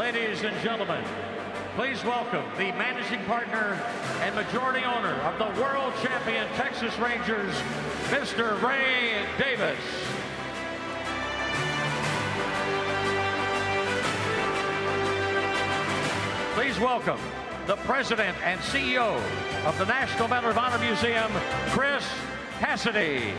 Ladies and gentlemen, please welcome the managing partner and majority owner of the world champion Texas Rangers, Mr. Ray Davis. Please welcome the president and CEO of the National Medal of Honor Museum, Chris Cassidy.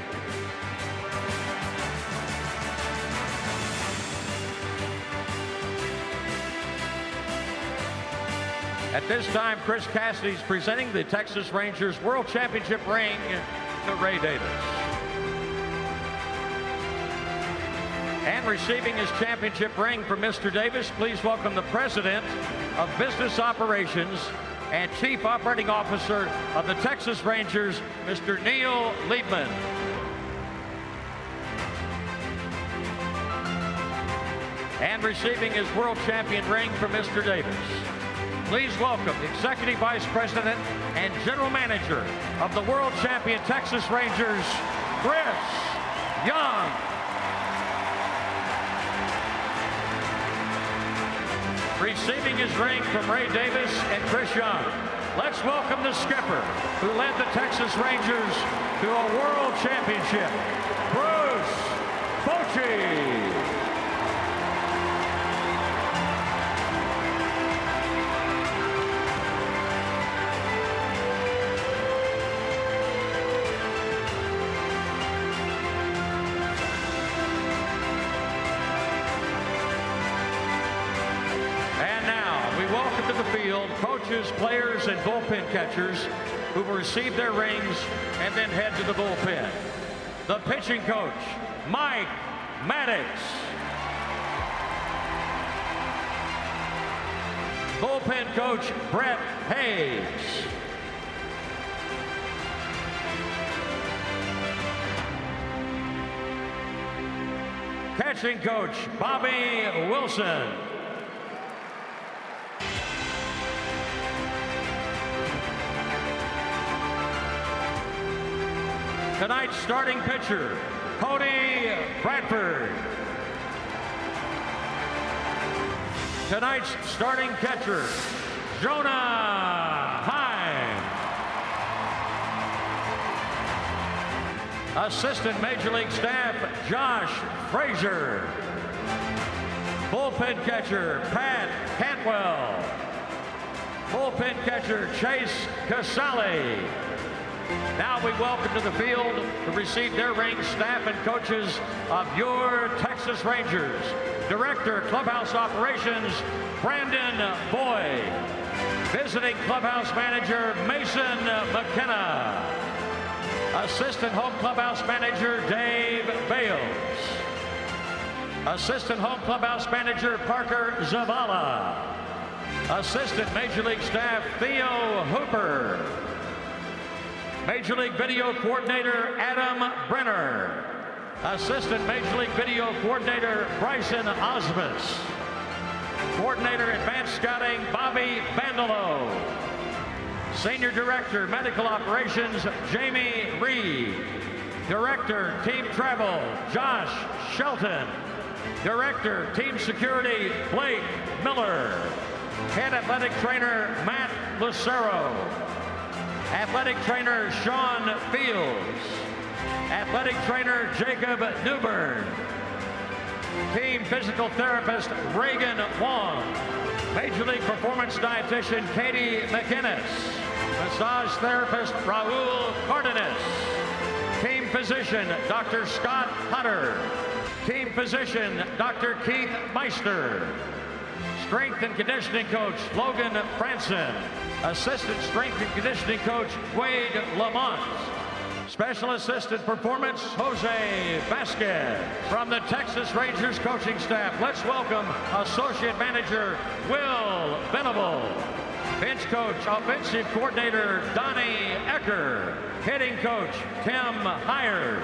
At this time, Chris Cassidy is presenting the Texas Rangers World Championship ring to Ray Davis. And receiving his championship ring from Mr. Davis, please welcome the President of Business Operations and Chief Operating Officer of the Texas Rangers, Mr. Neil Leibman. And receiving his World Champion ring from Mr. Davis, please welcome Executive Vice President and General Manager of the World Champion Texas Rangers, Chris Young. Receiving his ring from Ray Davis and Chris Young. Let's welcome the skipper who led the Texas Rangers to a world championship, Bruce Bochy. Coaches, players, and bullpen catchers who will receive their rings and then head to the bullpen. The pitching coach, Mike Maddux. Bullpen coach, Brett Hayes. Catching coach, Bobby Wilson. Tonight's starting pitcher, Cody Bradford. Tonight's starting catcher, Jonah Heim. Assistant Major League Staff, Josh Frazier. Bullpen catcher, Pat Cantwell. Bullpen catcher, Chase Casale. Now we welcome to the field to receive their rings staff and coaches of your Texas Rangers. Director, Clubhouse Operations, Brandon Boyd. Visiting Clubhouse Manager, Mason McKenna. Assistant Home Clubhouse Manager, Dave Bales. Assistant Home Clubhouse Manager, Parker Zavala. Assistant Major League Staff, Theo Hooper. Major League Video Coordinator Adam Brenner. Assistant Major League Video Coordinator Bryson Osmus. Coordinator Advanced Scouting Bobby Bandolo. Senior Director Medical Operations Jamie Reed. Director Team Travel Josh Shelton. Director Team Security Blake Miller. Head Athletic Trainer Matt Lucero. Athletic Trainer Sean Fields. Athletic Trainer Jacob Newbern. Team Physical Therapist Reagan Wong. Major League Performance Dietitian Katie McInnes. Massage Therapist Raul Cardenas. Team Physician Dr. Scott Hutter. Team Physician Dr. Keith Meister. Strength and Conditioning Coach Logan Franson. Assistant Strength and Conditioning Coach Wade Lamont. Special Assistant Performance Jose Vasquez. From the Texas Rangers coaching staff, let's welcome Associate Manager Will Venable. Bench Coach, Offensive Coordinator Donnie Ecker. Hitting Coach Tim Hyers.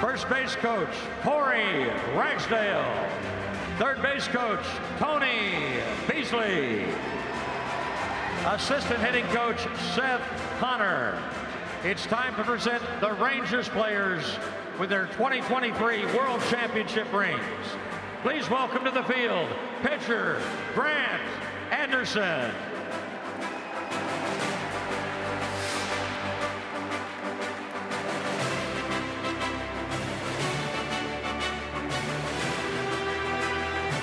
First Base Coach Corey Ragsdale. Third Base Coach Tony Beasley. Assistant hitting coach Seth Conner. It's time to present the Rangers players with their 2023 World Championship rings. Please welcome to the field, pitcher Grant Anderson.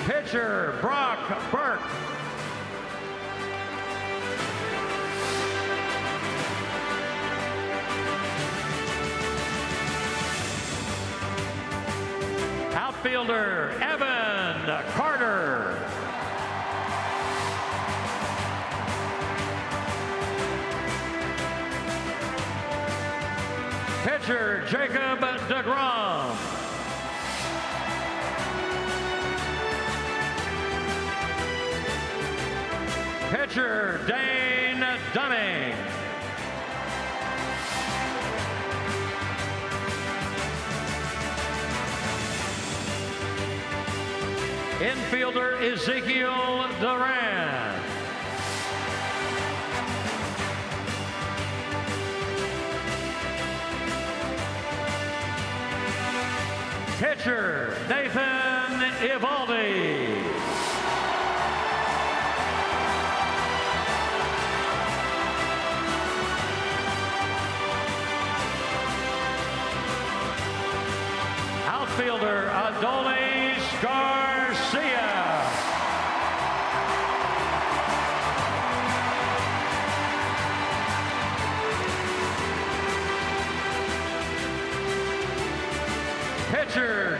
Pitcher Brock Burke. Carter. Pitcher Jacob DeGrom. Pitcher Dane Infielder Ezequiel Duran. Pitcher Nathan Eovaldi. Outfielder Adolis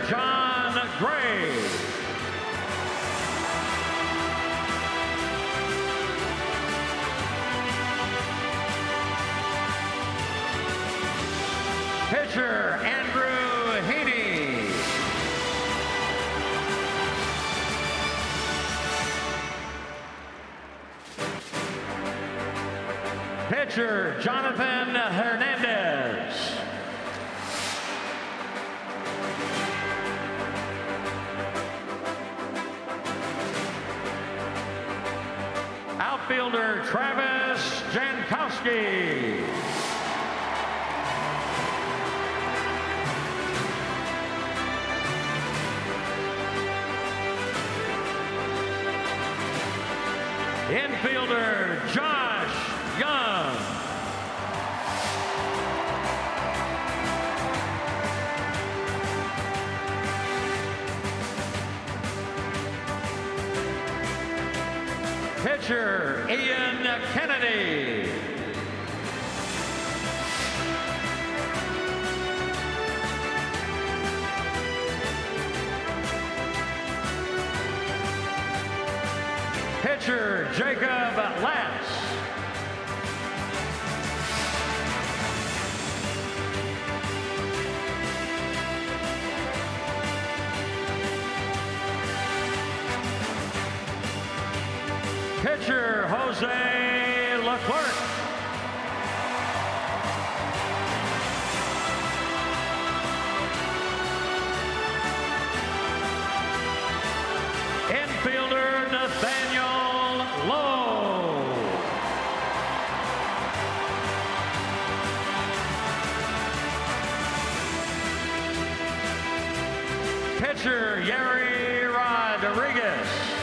Jon Gray. Pitcher Andrew Heaney. Pitcher Jonathan Hernandez. Outfielder Travis Jankowski. Infielder Josh Jung. Pitcher Ian Kennedy. Pitcher Jacob Latz. Pitcher Jose Leclerc. Infielder Nathaniel Lowe. Pitcher Yerry Rodriguez.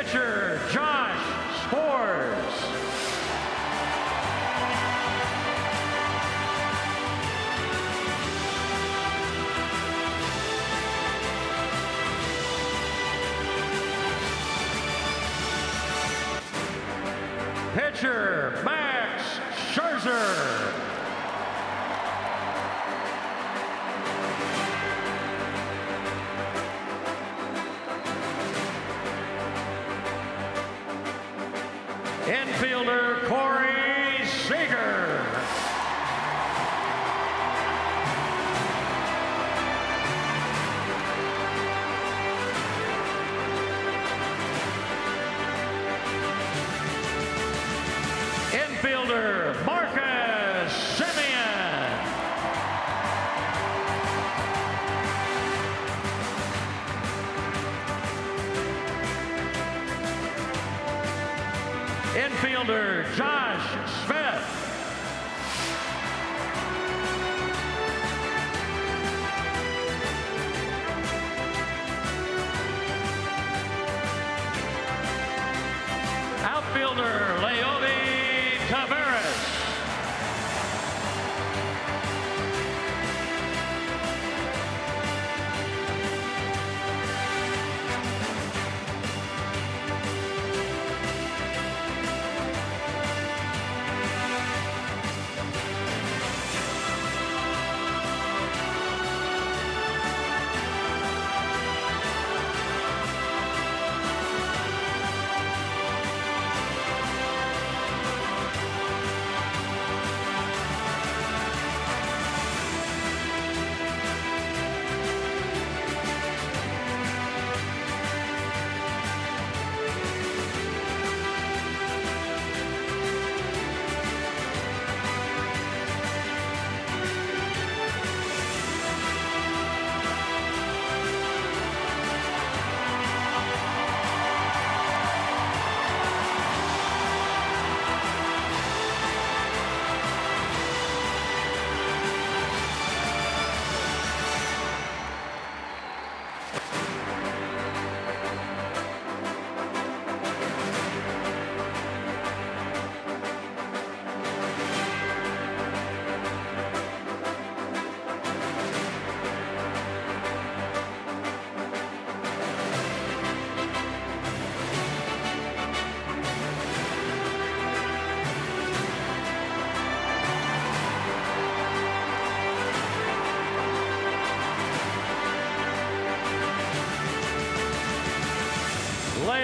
Pitcher Josh Sborz. Pitcher Max Scherzer. Infielder Corey Seager. infielder Josh Smith.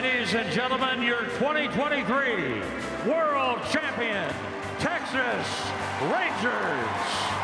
Ladies and gentlemen, your 2023 World Champion Texas Rangers.